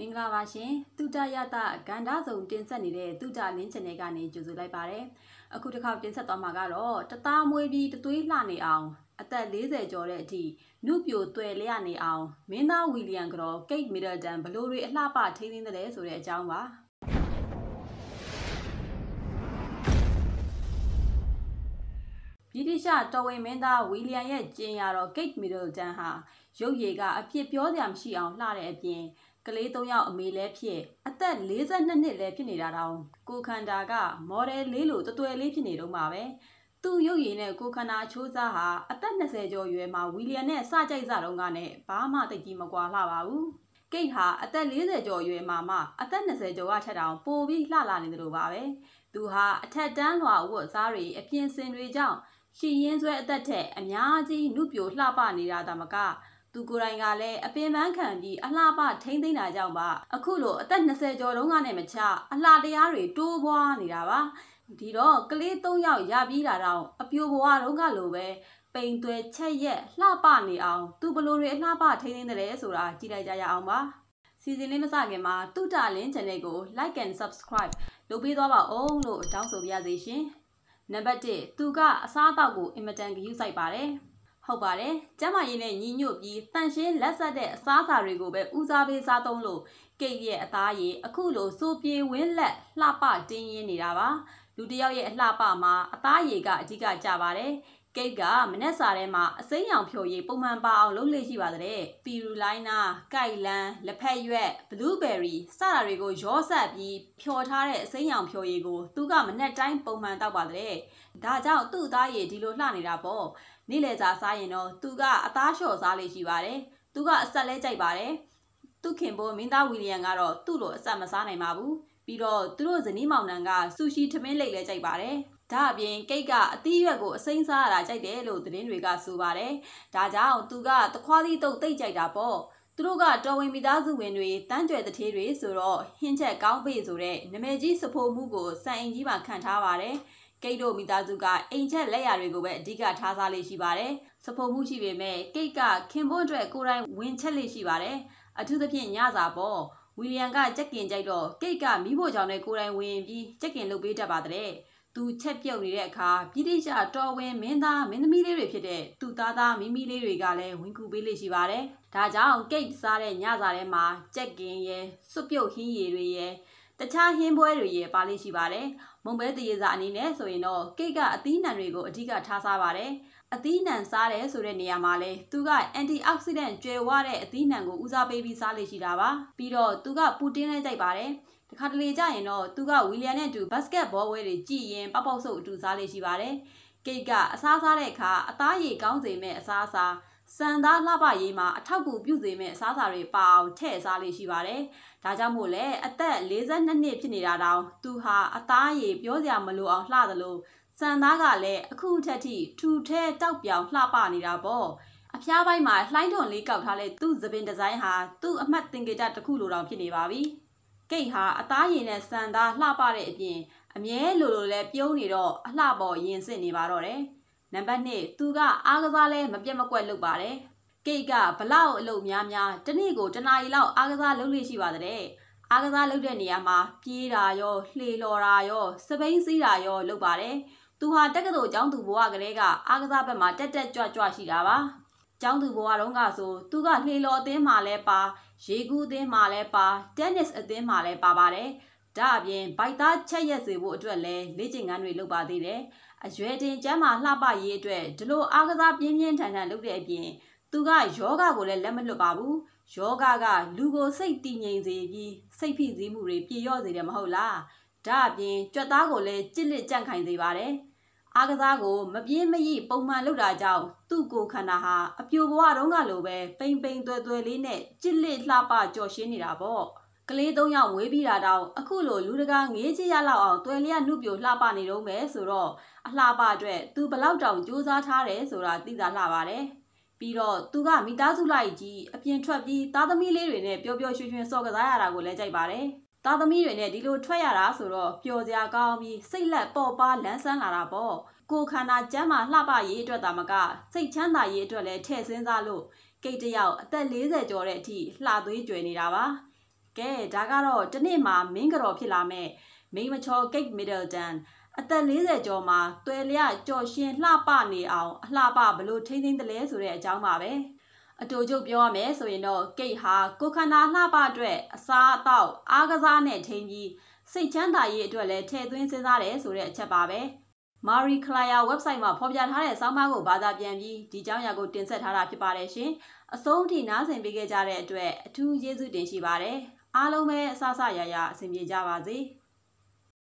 မင်္ဂလာပါရှင်တုတရတဂန္ဓဆောင်တင်ဆက်နေတဲ့တုတလင်းချန်နယ်ကနေကြိုဆိုလိုက်ပါတယ်အခုတစ်ခါတင်ဆက်သွားမှာကတော့တသားမွေးပြီးတသွေးလှနေအောင်အသက်40ကျော်တဲ့အထိနုပြိုတွယ်လျနေအောင်မင်းသားဝီလီယံကတော့ကိတ်မီဒလ်တန်ဘလို့တွေအလှပထိန်းသိမ်းတယ်ဆိုတဲ့အကြောင်းပါဗြိတိရှတော်ဝင်မင်းသားဝီလီယံရဲ့ကျင်ရတော့ကိတ်မီဒလ်တန်ဟာရုပ်ရည်ကအပြစ်ပြောစရာမရှိအောင်လှတဲ့အပြင် ကလေး၃ယောက်အမေလည်းဖြစ်အသက်42နှစ်လည်းဖြစ်နေတာတောင်ကိုခန္ဓာက မော်ဒယ်လေးလိုတွယ်လေးဖြစ်နေတော့မှာပဲသူ့ရုပ်ရည်နဲ့ကိုခန္ဓာချိုးစားဟာအသက်20ကျော်ရွယ်မှာဝီလီယံနဲ့စကြိုက်စားတော့ကနဲ့ဘာမှတိတ်ကြီးမကွာလှပါဘူးကိတ်ဟာအသက်40ကျော်ရွယ်မှာမှအသက်20ကျော်ကထက်တောင်ပိုပြီးလှလာနေတယ်လို့ပါပဲသူဟာအထက်တန်းလွှာဝတ်စားတွေအပြင်စင်တွေကြောင့်ရှင်ရင်ဆွဲအသက်ထက်အများကြီးနှုပြိုလှပနေတာတမက သူကိုယ်တိုင်ကလည်းအပင်ပန်းခံပြီးအလှပထိမ့်သိမ့်တာကြောင့်ပါအခုလိုအသက်20ကျော်တုန်းကနဲ့မချအလှတရားတွေတိုးပွားနေတာပါဒီတော့ကလေး၃ယောက်ရပြီးတာတော့အပြိုဘဝတုန်းကလိုပဲပိန်သွဲချက်ရက်လှပနေအောင်သူဘလို့တွေအလှပထိမ့်သိမ့်တယ်ဆိုတာကြည့်လိုက်ကြရအောင်ပါစီစဉ်လေးမစခင်မှာတုတလင်း channel ကို like and subscribe လုပ်ပေးသွားပါအောင်လို့တောင်းဆိုပါရစေရှင်နံပါတ်1သူကအစားအသောက်ကိုအင်မတန်ဂရုစိုက်ပါတယ် ဟုတ်ပါတယ်။ကျမရင်းနဲ့ညီညွတ်ပြီးတန်ရှင်းလက်ဆက်တဲ့အစားအစာတွေကိုပဲဦးစားပေးစားသုံးလို့ကိတ်ရဲ့အသားရည်အခုလိုစိုးပြေဝင်းလက်လှပတင်းရင်းနေတာပါ။လူတယောက်ရဲ့အလှပမှာအသားရည်ကအဓိကကြပါတယ်။ကိတ်ကမနက်စာထဲမှာအစိမ်းရောင်ဖြိုရည်ပုံမှန်ပါအောင်လုပ်လေ့ရှိပါတဲ့ပီရူလိုင်းနာကိုက်လန်လက်ဖက်ရွက်ဘလူးဘယ်ရီစတာတွေကိုရောဆက်ပြီးဖြော်ထားတဲ့အစိမ်းရောင်ဖြိုရည်ကိုသူကမနက်တိုင်းပုံမှန်တောက်ပါတဲ့ဒါကြောင့်သူ့အသားရည်ဒီလိုလှနေတာပေါ့ နေ့လယ်စာစားရင်တော့သူကအသားလျှော့စားလေးရှိပါတယ်။သူကအဆက်လဲကြိုက်ပါတယ်။သူခင်ပိုးမင်းသားဝီလီယံကတော့သူ့လိုအဆက်မစားနိုင်ပါဘူး။ပြီးတော့သူတို့ဇနီးမောင်နှံကဆူရှီထမင်းလိတ်လဲကြိုက်ပါတယ်။ဒါအပြင်ကိတ်ကအသီးရွက်ကိုအစိမ်းစားရတာကြိုက်တယ်လို့သတင်းတွေကဆိုပါတယ်။ဒါကြောင့်သူကတခွားသီးတုတ်သိပ်ကြိုက်တာပေါ့။သူတို့ကတော်ဝင်မိသားစုဝင်တွေတန်းကြွယ်တထေးတွေဆိုတော့ဟင်းချက်ကောင်းပေဆိုတဲ့နမဲကြီးစဖိုးမှုကိုစံအိမ်ကြီးမှာခံထားပါတယ်။ ကိတ်တို့မိသားစုကအိမ်ချက်လက်ရာတွေကိုပဲအဓိကထားစားလေးရှိပါတယ်။စဖို့မှုရှိပေမဲ့ကိတ်ကခင်ဖို့အတွက်ကိုယ်တိုင်ဝင်ချက်လေးရှိပါတယ်။အထူးသဖြင့်ညစာပေါ့ဝီလီယံကကြက်ကင်ကြိုက်တော့ကိတ်ကမိဖို့ကြောင့်လည်းကိုယ်တိုင်ဝင်ပြီးကြက်ကင်လုပ်ပေးတတ်ပါတဲ့။သူချက်ပြုတ်နေတဲ့အခါပြည်တိကျတော်ဝင်မင်းသားမင်းသမီးလေးတွေဖြစ်တဲ့သူသားသားမိမိလေးတွေကလည်းဝင်ကူပေးလေးရှိပါတယ်။ဒါကြောင့်ကိတ်စားတဲ့ညစာထဲမှာကြက်ကင်ရဲ့စွပ်ပြုတ်ဟင်းရည်တွေရဲ့ တခြားဟင်းပွဲတွေရဲ့ပါလေးရှိပါတယ်။မုံပဲတရေစာအနေနဲ့ဆိုရင်တော့ကိတ်ကအသီးနှံတွေကိုအဓိကထားစားပါတယ်။အသီးနှံစားတယ်ဆိုတဲ့နေရာမှာလဲသူကအန်တီအောက်ဆီဒန့်ကျွယ်ဝတဲ့အသီးနှံကိုဦးစားပေးပြီးစားလေရှိတာပါ။ပြီးတော့သူကပူတင်းလဲကြိုက်ပါတယ်။တခါတလေကျရင်တော့သူကဝီလီယံနဲ့အတူဘတ်စကတ်ဘောဝဲတွေကြည်ရင်ပေါက်ပေါက်ဆုပ်အတူစားလေရှိပါတယ်။ကိတ်ကအစားစားတဲ့အခါအသားရည်ကောင်းစေမဲ့အစားအစာ စံသားလှပရေးမှာအထောက်အကူပြုစေမဲ့အစားအစာတွေပါအောင်ထည့်စားလေးရှိပါတယ်။ဒါကြောင့်မို့လဲအသက်42နှစ်ဖြစ်နေတာတောင်သူဟာအသားရည်ပြောစရာမလိုအောင်လှသလိုစံသားကလည်းအခုထက်ထိထူထဲတောက်ပြောင်လှပနေတာပေါ့။အဖျားပိုင်းမှာလှိုင်းထွန်လေးကောက်ထားတဲ့သူ့သပင်ဒီဇိုင်းဟာသူ့အမှတ်သင်္ကေတတစ်ခုလိုတောင်ဖြစ်နေပါပြီ။ကိတ်ဟာအသားရည်နဲ့စံသားလှပတဲ့အပြင်အမြဲလိုလိုလဲပြုံးနေတော့အလှပေါ်ရင်စစ်နေပါတော့တယ်။ နံပါတ်2သူကအားကစားလဲမပြတ်မကွက်လုပ်ပါတယ်ကိတ်ကဘလောက်အလုပ်များများတနေ့ကိုတနာရီလောက်အားကစားလုပ်လို့ရှိပါတဲ့အားကစားလုပ်တဲ့နေရာမှာပြေးတာရောလှေလော်တာရောစပိန်စီးတာရောလုပ်ပါတယ်သူဟာတက္ကသိုလ်ကျောင်းသူဘဝကလေးကအားကစားဘက်မှာတက်တက်ကြွကြွရှိတာပါကျောင်းသူဘဝတုန်းကဆိုသူကလှေလော်အသင်းမှာလဲပါရေကူးအသင်းမှာလဲပါတက်နစ်အသင်းမှာလဲပါပါတယ် ဒါအပြင်ဘိုက်သားချက်ရက်စေဖို့အတွက်လဲလေ့ကျင့်ခန်းတွေလုပ်ပါသေးတယ်အရွယ်တင်ကျမ်းမာလှပရေးအတွက်ဒီလိုအားကစားပြင်းပြင်းထန်ထန်လုပ်တဲ့အပြင်သူကယောဂကိုလည်းလက်မလွတ်ပါဘူးယောဂကလူကိုစိတ်တည်ငြိမ်စေပြီးစိတ်ဖိစီးမှုတွေပြေလျော့စေတယ်မဟုတ်လားဒါအပြင်ကြွက်သားကိုလည်းကြစ်လက်ကြန့်ခိုင်စေပါတယ်အားကစားကိုမပြင်းမရိပုံမှန်လုပ်တာကြောင့်သူ့ကိုယ်ခန္ဓာဟာအပြိုဘဝတုန်းကလိုပဲပိန်ပိန်သွဲသွဲလေးနဲ့ကြစ်လက်လှပကြော်ရှင်းနေတာပေါ့ ကလေး၃ယောက်မွေးပြီးတာတောင်အခုလိုလူတကာငေးချရလောက်အောင်တွယ်လျက်နှုတ်ပြလှပနေတော့မယ်ဆိုတော့အလှပအတွက်သူဘလောက်တောင်စူးစမ်းထားတယ်ဆိုတာသိသာလှပါတယ်ပြီးတော့သူကမိသားစုလိုက်ကြီးအပြင်ထွက်ပြီးသားသမီးလေးတွေနဲ့ပျော်ပျော်ရွှင်ရွှင်စော်ကစားရတာကိုလည်းကြိုက်ပါတယ်သားသမီးတွေနဲ့ဒီလိုထွက်ရတာဆိုတော့ပျော်စရာကောင်းပြီးစိတ်လက်ပေါ့ပါလန်းဆန်းလာတာပေါ့ကိုခန္ဓာကျမ်းမာလှပရေးအတွက်သာမကစိတ်ချမ်းသာရေးအတွက်လည်းထည့်စင်းစားလို့ကိတ်တယောက်အသက်40ကျော်တဲ့အထိလှသွေးကြွယ်နေတာပါ ကဲဒါကတော့တနေ့မှာမင်းကြော်ဖြစ်လာမဲ့မိမချော Kate Middleton အသက်40ကျော်မှာတွယ်လျကြော်ရှင်လှပနေအောင်အလှပဘလို့ထိမ့်သိမ့်တလဲဆိုတဲ့အကြောင်းပါပဲအတူချုပ်ပြောရမယ်ဆိုရင်တော့ကိတ်ဟာကိုခန္ဓာလှပအတွက်အစားအသောက်အားကစားနဲ့ထိန်းပြီးစိတ်ချမ်းသာရေးအတွက်လည်းထည့်သွင်းစဉ်းစားတယ်ဆိုတဲ့အချက်ပါပဲ Marie Claire website မှာဖော်ပြထားတဲ့ဆောင်းပါးကိုဘာသာပြန်ပြီးဒီကြောင်းရာကိုတင်ဆက်ထားတာဖြစ်ပါတယ်ရှင်အဆုံးအထိနားဆင်ပေးခဲ့ကြတဲ့အတွက်အထူးကျေးဇူးတင်ရှိပါတယ် အားလုံးပဲအဆအဆရရအဆင်ပြေကြပါစေ။